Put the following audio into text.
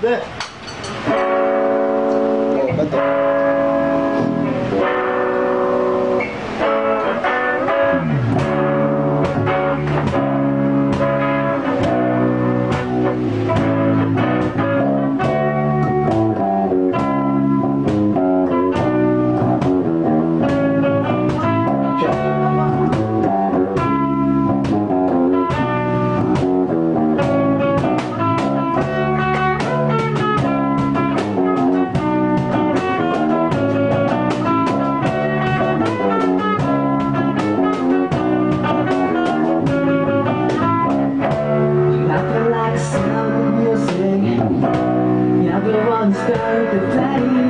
で、もう、だっ。You're the one who started the day.